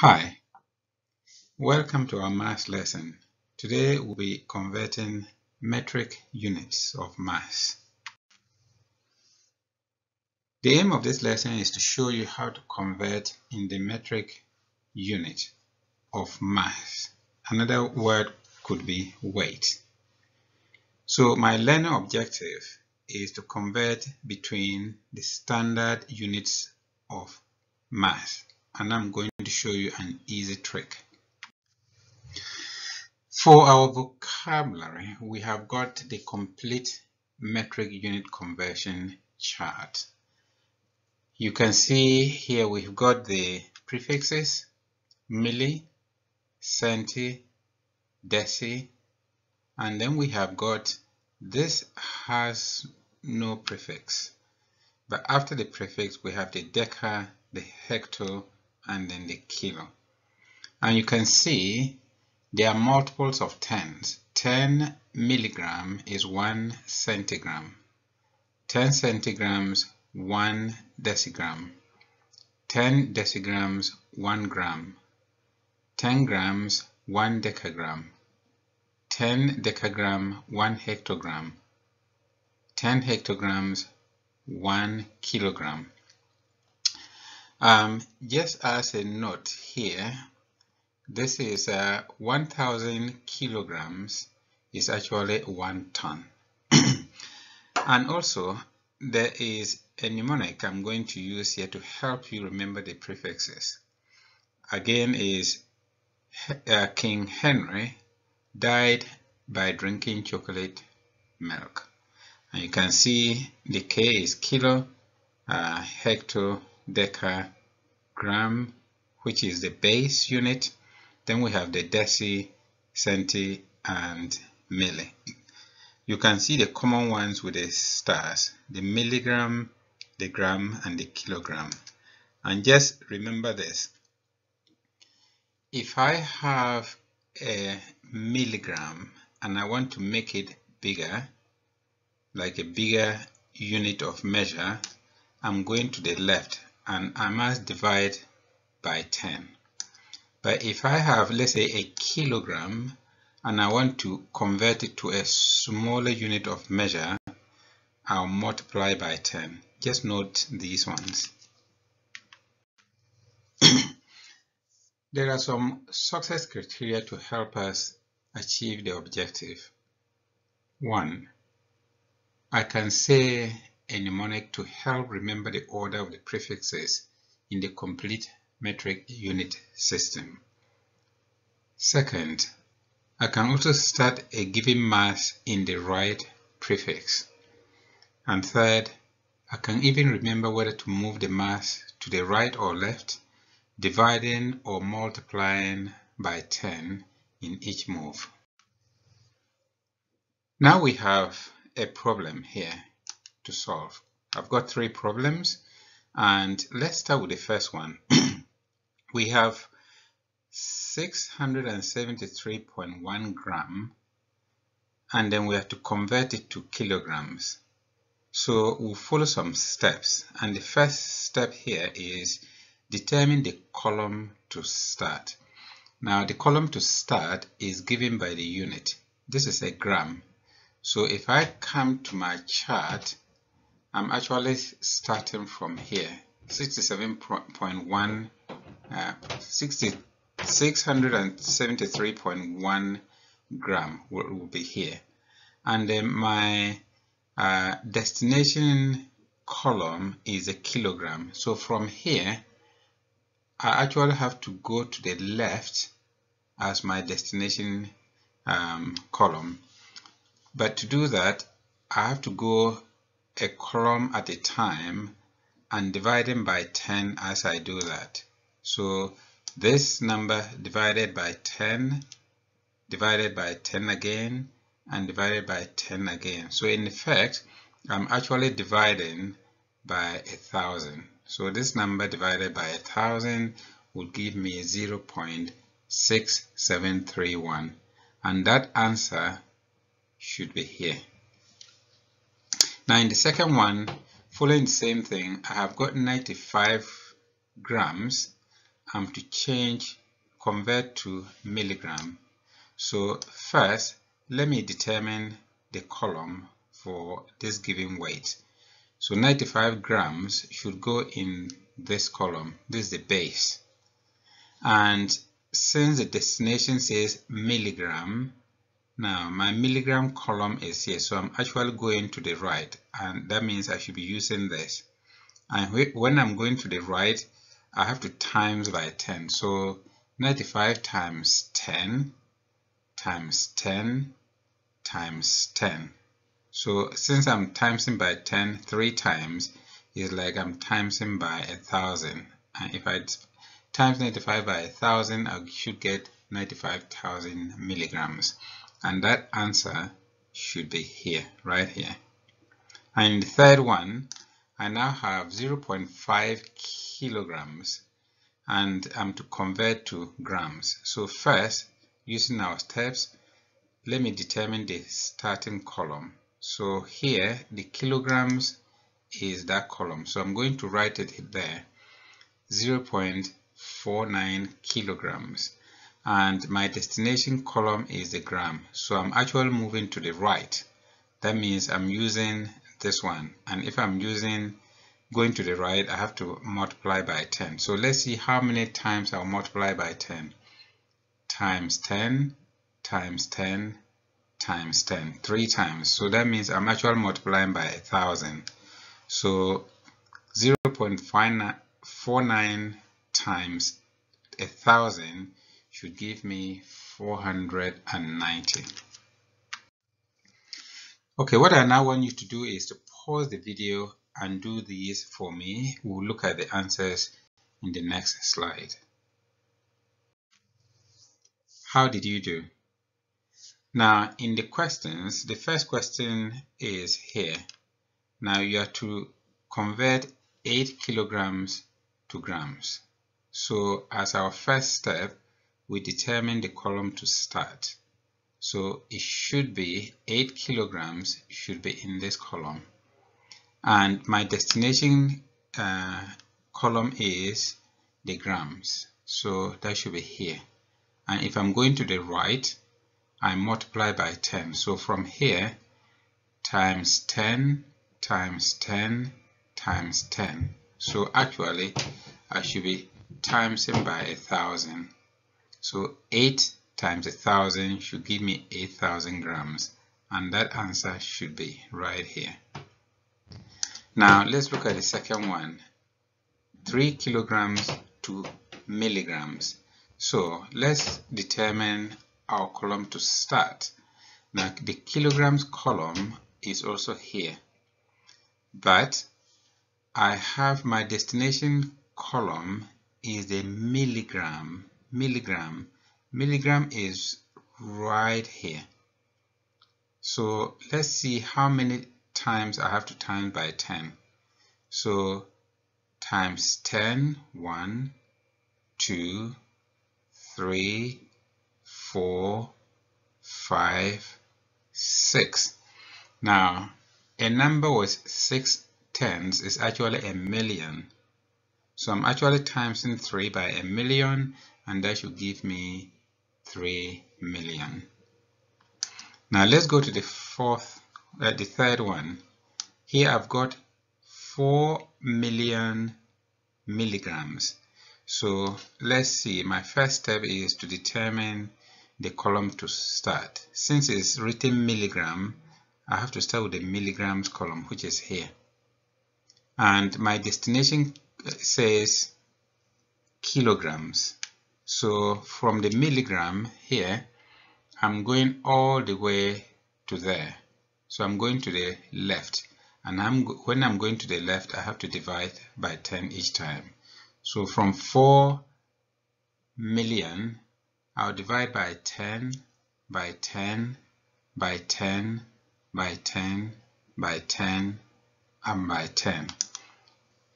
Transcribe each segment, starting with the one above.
Hi, welcome to our mass lesson. Today we'll be converting metric units of mass. The aim of this lesson is to show you how to convert in the metric unit of mass. Another word could be weight. So my learning objective is to convert between the standard units of mass and I'm going to show you an easy trick. For our vocabulary, we have got the complete metric unit conversion chart. You can see here we've got the prefixes milli, centi, deci, and then we have got this has no prefix. But after the prefix, we have the deca, the hecto, and then the kilo. And you can see there are multiples of tens. 10 milligram is 1 centigram. 10 centigrams, 1 decigram. 10 decigrams, 1 gram. 10 grams, 1 decagram. 10 decagram, 1 hectogram. 10 hectograms, 1 kilogram. Um, just as a note here, this is uh, 1000 kilograms is actually one ton. and also, there is a mnemonic I'm going to use here to help you remember the prefixes. Again is uh, King Henry died by drinking chocolate milk. And you can see the K is kilo, uh, hecto, deca, gram, which is the base unit. Then we have the deci, centi, and milli. You can see the common ones with the stars, the milligram, the gram, and the kilogram. And just remember this. If I have a milligram and I want to make it bigger, like a bigger unit of measure, I'm going to the left and I must divide by 10. But if I have, let's say, a kilogram and I want to convert it to a smaller unit of measure, I'll multiply by 10. Just note these ones. there are some success criteria to help us achieve the objective. 1. I can say a mnemonic to help remember the order of the prefixes in the complete metric unit system. Second, I can also start a given mass in the right prefix. And third, I can even remember whether to move the mass to the right or left, dividing or multiplying by 10 in each move. Now we have a problem here to solve. I've got three problems and let's start with the first one. we have 673.1 gram and then we have to convert it to kilograms. So we'll follow some steps and the first step here is determine the column to start. Now the column to start is given by the unit. This is a gram. So if I come to my chart I'm actually starting from here. 67.1 uh, 673.1 gram will, will, be here. And then my uh, destination column is a kilogram. So from here I actually have to go to the left as my destination um, column. But to do that I have to go a column at a time and dividing by 10 as I do that. So this number divided by 10, divided by 10 again, and divided by 10 again. So in effect, I'm actually dividing by a thousand. So this number divided by a thousand would give me 0.6731 and that answer should be here. Now in the second one, following the same thing, I have got 95 grams I'm to change, convert to milligram. So first, let me determine the column for this given weight. So 95 grams should go in this column. This is the base. And since the destination says milligram, now my milligram column is here. So I'm actually going to the right and that means I should be using this. And when I'm going to the right, I have to times by 10. So 95 times 10 times 10 times 10. So since I'm timesing by 10 three times, it's like I'm timesing by a thousand. And if I times 95 by a thousand, I should get 95,000 milligrams. And that answer should be here, right here. And the third one, I now have 0.5 kilograms and I'm to convert to grams. So first, using our steps, let me determine the starting column. So here, the kilograms is that column. So I'm going to write it there, 0.49 kilograms. And my destination column is the gram. So I'm actually moving to the right. That means I'm using this one. And if I'm using going to the right, I have to multiply by 10. So let's see how many times I'll multiply by 10. Times 10, times 10, times 10 three times so that means I'm actually multiplying by a thousand so 0 0.49 times a thousand should give me 490 okay what I now want you to do is to pause the video and do these for me we'll look at the answers in the next slide how did you do now, in the questions, the first question is here. Now you have to convert 8 kilograms to grams. So as our first step, we determine the column to start. So it should be 8 kilograms should be in this column. And my destination uh, column is the grams. So that should be here. And if I'm going to the right, I multiply by 10. So from here, times 10 times 10 times 10. So actually, I should be timesing by a thousand. So 8 times a thousand should give me 8,000 grams. And that answer should be right here. Now let's look at the second one. 3 kilograms to milligrams. So let's determine our column to start. Now the kilograms column is also here, but I have my destination column is the milligram. Milligram. Milligram is right here. So let's see how many times I have to times by 10. So times 10, 1, 2, 3, four, five, six. Now, a number with six tens is actually a million. So I'm actually timesing 3 by a million, and that should give me 3 million. Now let's go to the fourth, uh, the third one. Here I've got 4 million milligrams. So let's see, my first step is to determine the column to start. Since it's written milligram, I have to start with the milligrams column, which is here. And my destination says kilograms. So from the milligram here, I'm going all the way to there. So I'm going to the left. And I'm, when I'm going to the left, I have to divide by 10 each time. So from 4 million I'll divide by 10, by 10, by 10, by 10, by 10, and by 10.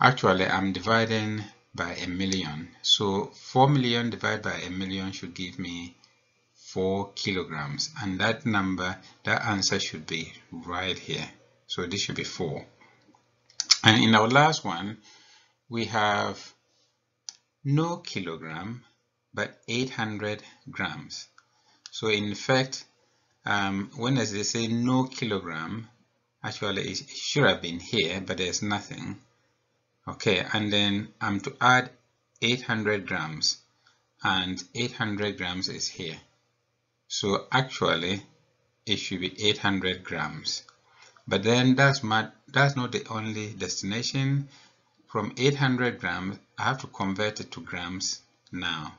Actually, I'm dividing by a million. So 4 million divided by a million should give me 4 kilograms. And that number, that answer should be right here. So this should be 4. And in our last one, we have no kilogram but 800 grams so in fact um, when they say no kilogram actually it should have been here but there's nothing okay and then I'm to add 800 grams and 800 grams is here. So actually it should be 800 grams. But then that's my that's not the only destination. From 800 grams I have to convert it to grams now.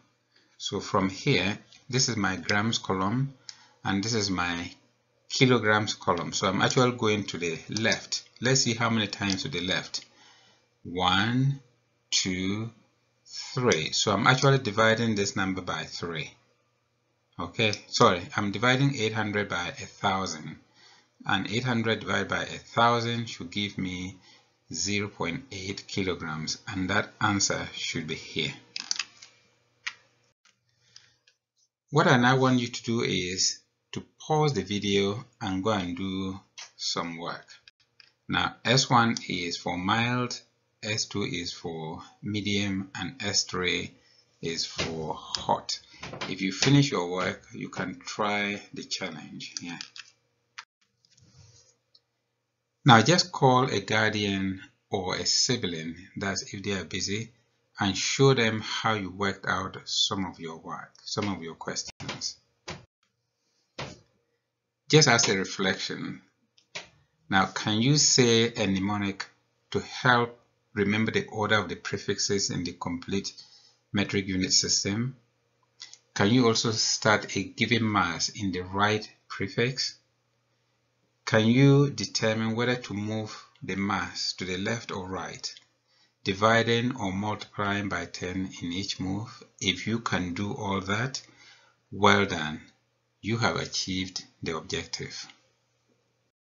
So from here this is my grams column and this is my kilograms column. So I'm actually going to the left. Let's see how many times to the left one two three. So I'm actually dividing this number by three. Okay sorry I'm dividing 800 by a thousand. And 800 divided by a thousand should give me 0.8 kilograms. And that answer should be here. What I now want you to do is to pause the video and go and do some work. Now S1 is for mild, S2 is for medium, and S3 is for hot. If you finish your work, you can try the challenge here. Now just call a guardian or a sibling, that's if they are busy, and show them how you worked out some of your work, some of your questions. Just as a reflection, now can you say a mnemonic to help remember the order of the prefixes in the complete metric unit system? Can you also start a given mass in the right prefix? Can you determine whether to move the mass to the left or right? dividing or multiplying by 10 in each move. If you can do all that, well done. You have achieved the objective.